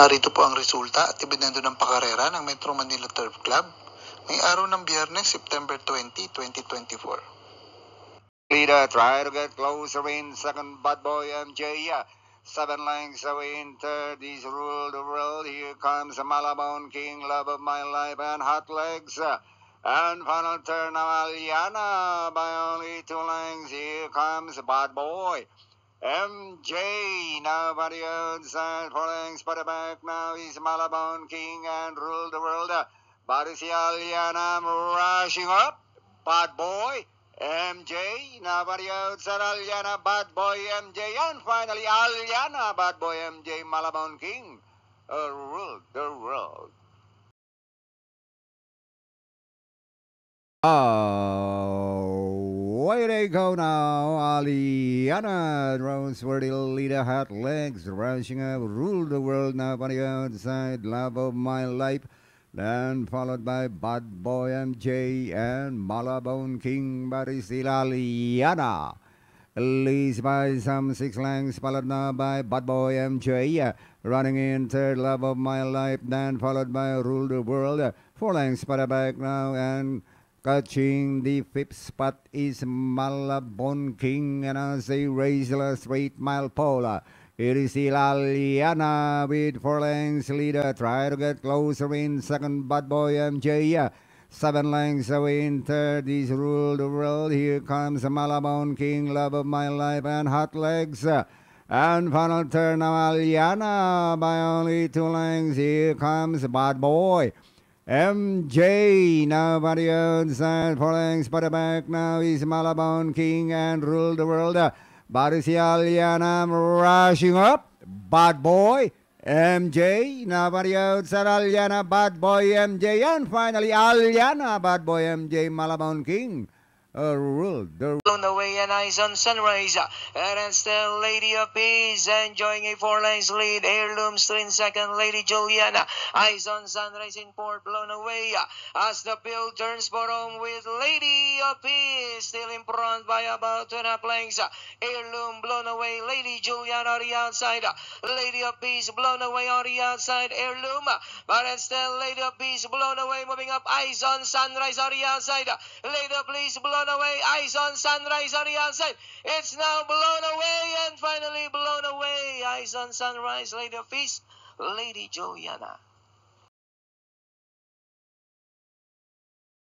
Narito po ang resulta at ibinendo ng pakarera ng Metro Manila Turf Club ngayong araw ng Biyernes, September 20, 2024. Leader try to get closer in second, bad boy MJ. Seven lengths away in third. He's ruled the world. Here comes Malabone King, love of my life, and hot legs. And final turn now Aliana by only two lengths. Here comes bad boy. MJ, nobody four lengths, but back now he's Malabon King and ruled the world. But it's Aliana rushing up. Bad boy. MJ, nobody outside Aliana, bad boy MJ, and finally Aliana, bad boy MJ, Malabon King, uh, ruled the world. Away they go now. Aliana Roseworthy leader hot legs rushing up, rule the world now on the outside. Love of my life. Then followed by Bad Boy MJ and Malabon King, still Aliana. Leads by some six lengths, followed now by Bad Boy MJ. Running in third, Love of My Life, then followed by Rule the World. Four lengths, but back now, and Catching the fifth spot is Malabon King and as they race the straight mile pole. Uh, it is Ilaliana with four lengths leader. Try to get closer in second, Bad Boy MJ. Uh, seven lengths away in third. He's ruled the world. Here comes Malabon King, love of my life, and hot legs. Uh, and final turn now, Aliana by only two lengths. Here comes Bad Boy. MJ, nobody outside, four lengths, but back now is Malabon King and rule the world. But is Aliana rushing up? Bad boy, MJ, nobody outside Aliana, bad boy MJ, and finally Aliana, bad boy MJ, Malabon King. Uh, ruled the blown away and eyes on sunrise. And it's the Lady of Peace enjoying a four lengths lead. Heirloom still second. Lady Juliana. Eyes on sunrise in port blown away. As the bill turns for home with Lady of Peace still in front by about two and a half lengths. Heirloom blown away. Lady Juliana on the outside. Lady of Peace blown away on the outside. Heirloom. But it's the Lady of Peace blown away. Moving up. Eyes on sunrise on the outside. Lady of Peace blown blown away. Eyes on sunrise on the outside. It's now blown away and finally blown away. Eyes on sunrise. Lady of Peace, Lady Juliana.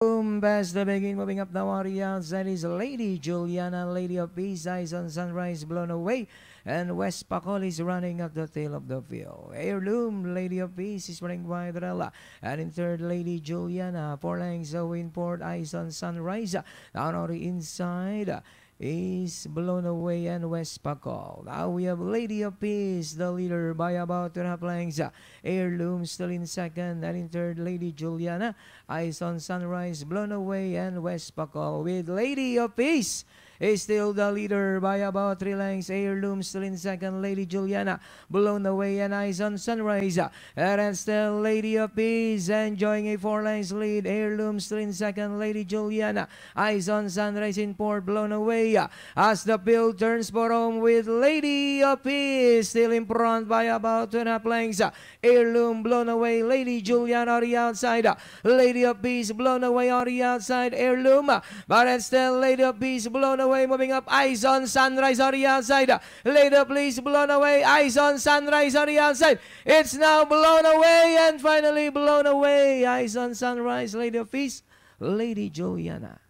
Boom, best the begin moving up the outside is Lady Juliana, Lady of Peace, Eyes on Sunrise, blown away. And West Pacol is running at the tail of the field. Heirloom, Lady of Peace is running by Drella. And in third, Lady Juliana. Four lengths away in port, Eyes on Sunrise. Down on the inside is blown away and West Pacol. Now we have Lady of Peace, the leader by about two and a half lengths. Heirloom still in second and in third, Lady Juliana. Eyes on Sunrise, blown away and West Pacol with Lady of Peace is still the leader by about three lengths. Heirloom still in second. Lady Juliana blown away and eyes on Sunrise. And still Lady of Peace enjoying a four lengths lead. Heirloom still in second. Lady Juliana eyes on Sunrise in port blown away as the bill turns for home with Lady of Peace still in front by about two and a half lengths. Heirloom blown away. Lady Juliana on the outside. Lady of Peace blown away on the outside. Heirloom. But still Lady of Peace blown away away, moving up. Eyes on Sunrise on the outside. Later, please, blown away. Eyes on Sunrise on the outside. It's now blown away and finally blown away. Eyes on Sunrise, Lady of Peace, Lady Juliana.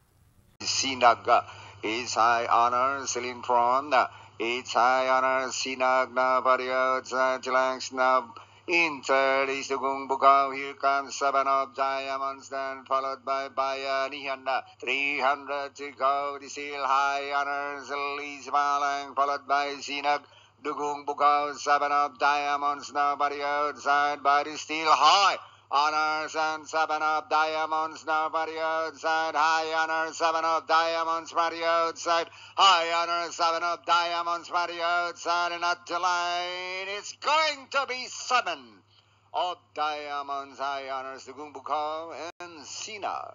Sinag is high honor, Celine Prawn. It's high honor, Sinag na outside Tilangs na In third is the Bukau. Here comes seven of diamonds, then followed by Bayanihan. Uh, 300 to go. The seal high honors Elise Malang, followed by Sinag. Dugung Bukau, seven of diamonds, nobody outside, but it's still high. Honors and seven of diamonds, nobody outside. High honor, seven of diamonds, nobody outside. High honor, seven of diamonds, nobody outside. And at the line, it's going to be seven of diamonds, high honors, the Gumbukal and Sina.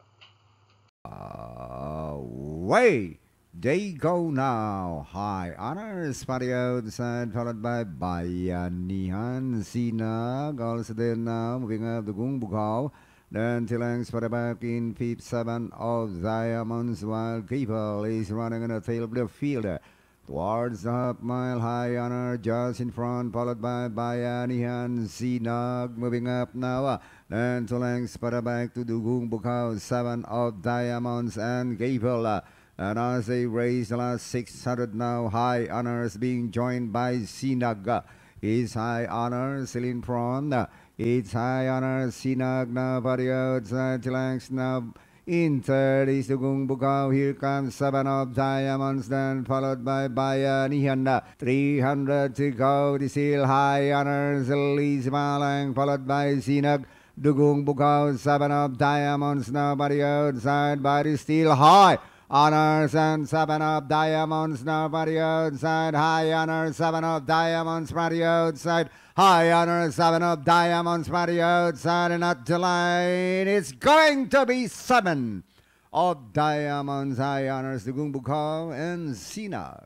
Away They go now. High honors, the outside, followed by Bayanihan, Sinag, also there now, moving up the Gung Bukau. Then Tilangs for the back in fifth seven of Diamonds, while People is running in the tail of the field. Towards the half mile high honor, just in front, followed by Bayanihan, Sinag, moving up now. Uh, then Tilangs for the back to the Gung Bukau, seven of Diamonds and Gable. And as they raise the last 600 now, high honors being joined by Sinag. His high honor in front. It's high honor Sinag na body outside Tilangs now. In third is the Gung Bukau. Here comes seven of diamonds, then followed by Bayanihan. 300 to go. The seal high honors Liz Malang, followed by Sinag. Dugung Bukau, seven of diamonds now, body outside, body still high. Honors and seven of diamonds, nobody outside. High honors, seven of diamonds, body outside. High honors, seven of diamonds, body outside. And the line, it's going to be seven of diamonds, high honors, the Gumbukau and Sinag.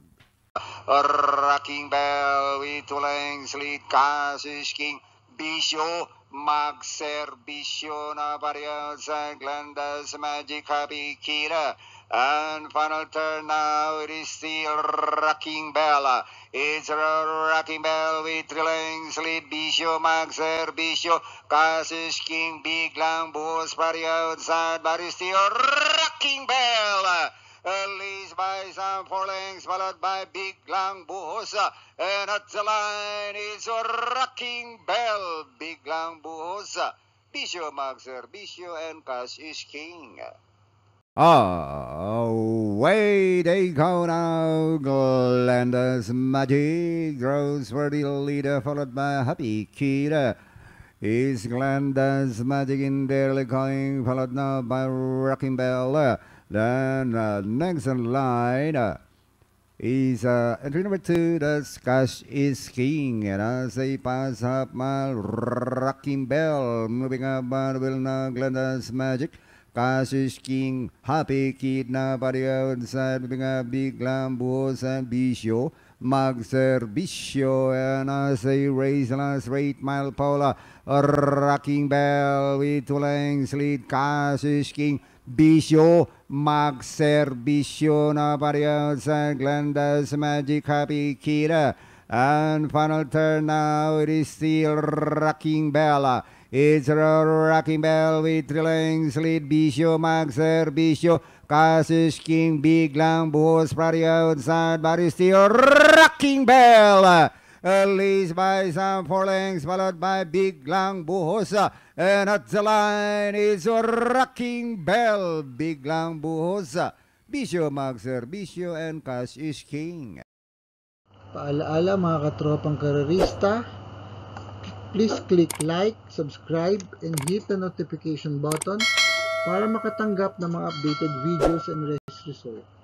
Rocking Bell lengths lead Cassius King Bisyo Magserbisyo na body outside Glenda's Magic Happy Kira and final turn now it is the Rocking Bell it's a Rocking Bell with three lengths lead Bisyo Magserbisyo Cassius King Big Lang Buhos body outside but it's the Rocking Bell leads by some four lengths, followed by Big Lang Buhosa. And at the line is Rocking Bell, Big Lang Buhosa. Bisyo Maxer, Bisho, and Cash is King. Away they go now. Glenda's Magic grows for the leader, followed by Happy Kid. Is Glenda's Magic in there going, followed now by Rocking Bell. Then uh, next in line uh, is uh, entry number two. The Cash is King, and as they pass up, my Rocking Bell moving up, will now Glenda's Magic. Cash is King, Happy Kid na body outside, moving up Big Lambos and Bisho. Mag Servicio, and as they raise the last rate mile pola, Rocking Bell with two lengths lead. King. Bisyo magserbisyo na pariyaw sa Glenda's Magic Happy Kira. And final turn now, it is still Rocking Bell. It's a Rocking Bell with three lengths lead. Bisyo magserbisyo. Cassius King, Big Lang, Buhos, outside, but it's Rocking Bell. leads by some four lengths, followed by Big Lang Buhosa. And at the line is a Rocking Bell, Big Lang Buhosa. Bisyo Magserbisyo and Cash is King. Paalaala mga katropang karerista, please click like, subscribe, and hit the notification button para makatanggap ng mga updated videos and race results.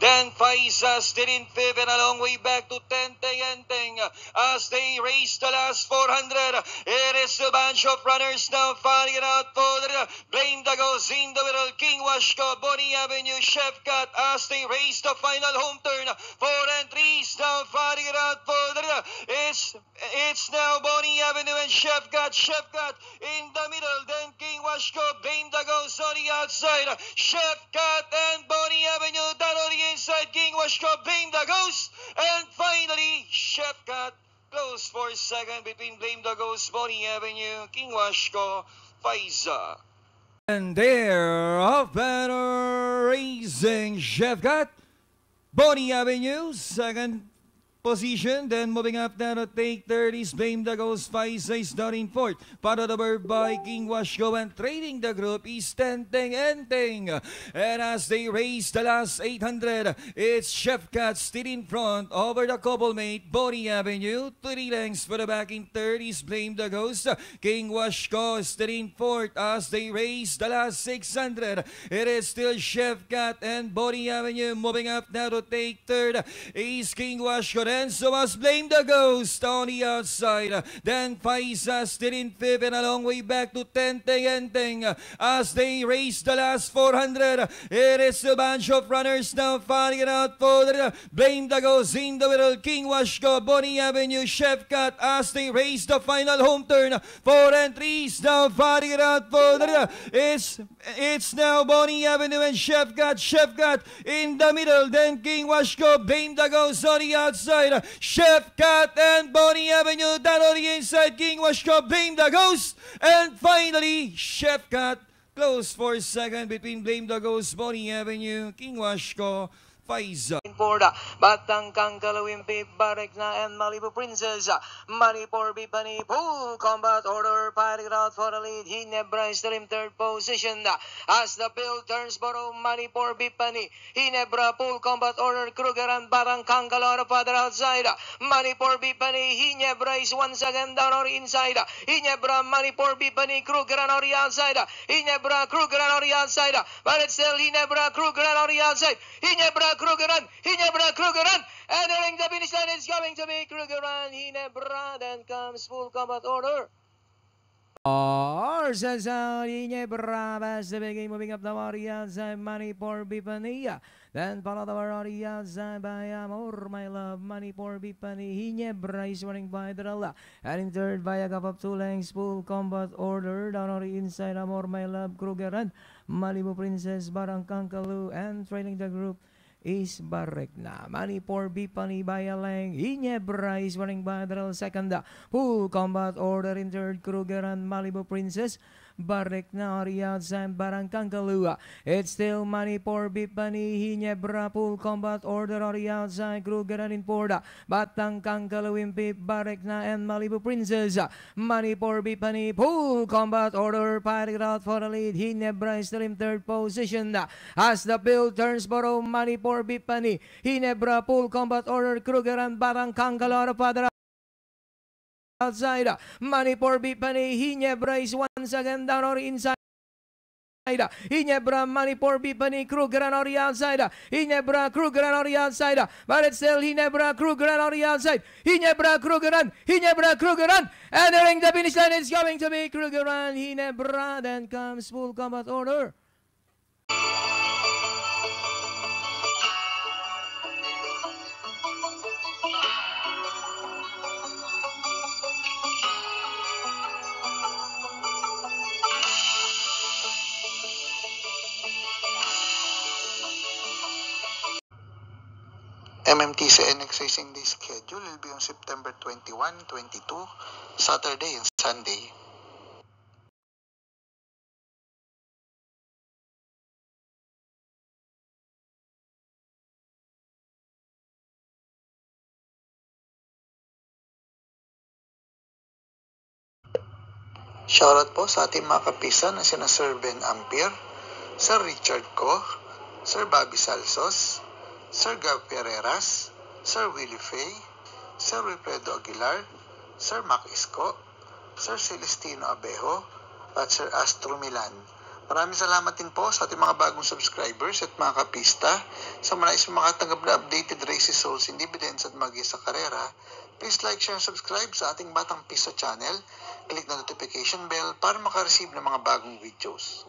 Then Faisa still in fifth and a long way back to Tenteng Enteng as they race the last 400. It is the bunch of runners now fighting out for the Blame the in Washko, Bonnie Avenue, Chef Cat as they race the final home turn. Four and three is now fighting it for the it's it's now Bonnie Avenue and Chef Cat in the middle. Then King Washko, Blame the goes on the outside. Chef Cat and Bonnie Avenue down on the inside. King Washko, Blame the Ghost. And finally, Chef Cat close for second between Blame the Ghost, Bonnie Avenue, King Washko, Faiza. And there, off banner racing. Cat, Bonnie Avenue, second position. Then moving up now to take third is Blame the Ghost, Faisa is down in fourth. Para the bird by King Washko and trading the group is Tenteng Enteng. And as they race the last 800, it's Chef Cat still in front over the couple mate, Bonnie Avenue. Three lengths for the back in third is Blame the Ghost. King Washko still in fourth as they race the last 600. It is still Chef Cat and Bonnie Avenue moving up now to take third is King Washko. And so must blame the ghost on the outside. Then Faisa still in fifth and a long way back to Tenteng Enteng as they race the last 400. It is a bunch of runners now fighting out for the blame the ghost in the middle. King Washko, Bonnie Avenue, Chef Cat as they race the final home turn. Four three now fighting out for the it's it's now Bonnie Avenue and Chef Cat, Chef Cat in the middle. Then King Washko, blame the ghost on the outside. Chef Cat and Bonnie Avenue down on the inside. King Washko, blame the ghost. And finally, Chef Cat close for a second between Blame the Ghost, Bonnie Avenue, King Washko, For the Batang Kangkalawimpi, Barekna, and Malibu Princess. Manipur Bipani, full combat order, fighting out for the lead. Hinebra is still in third position. As the bill turns borough, Manipur Bipani, Hinebra, full combat order, Kruger and Batang Kangkalawara father outside. Manipur Bipani, Hinebra is once again down or inside. Hinebra, Manipur Bipani, Kruger and Ori outside. Hinebra, Kruger and Ori outside. But it's still Hinebra, Kruger and Ori outside. Hinebra, Krugeran, Hinebra, Krugeran, entering the finish line is going to be Krugeran, Hinebra, then comes full combat order. Ours Saudi Bravas, the beginning moving up the warriors, money for Bipania. Then follow the warriors by Amor, my love, money for Bipani. Hinebra is running by Drala. And in third by a gap of two lengths, full combat order. Down on the inside, Amor, my love, Krugeran, Malibu Princess, Barang Kankalu, and trailing the group is Barekna. Manipur Bipani Bayalang. Hinebra is running by second. Full combat order in third. Kruger and Malibu Princess. Barekna Riyadh and Barangkangalua. It's still money Manipur Bipani. Full combat order Riyadh and Kruger and in Porda. Batang Kangaluimpi Barekna and Malibu Princess. Manipur Bipani full combat order. Fighting out for the lead. Hinebra is still in third position. As the bill turns borough Manipur Bipani. Hinebra full combat order. Kruger and Barang Kangalora Padra outside. Manipur Bipani, Hinebra is once again down or inside. Hinebra, Manipur, Bipani, Kruger and Ori outside. Hinebra, Kruger and Ori outside. But it's still Hinebra, Kruger and Ori outside. Hinebra, Kruger and Hinebra, Kruger and entering the finish line is going to be Kruger and Hinebra. Then comes full combat order. Racing Day schedule will be on September 21, 22, Saturday and Sunday. Shoutout po sa ating mga kapisan na sina Sir Ben Ampere, Sir Richard Koch, Sir Bobby Salsos, Sir Gav Pereras, Sir Willie Fay, Sir Wilfredo Aguilar, Sir Mac Isko, Sir Celestino Abejo, at Sir Astro Milan. Maraming salamat din po sa ating mga bagong subscribers at mga kapista. Sa mga nais makatanggap na updated souls, and dividends at magi sa karera, please like, share, and subscribe sa ating Batang Pisa channel. Click na notification bell para makareceive ng mga bagong videos.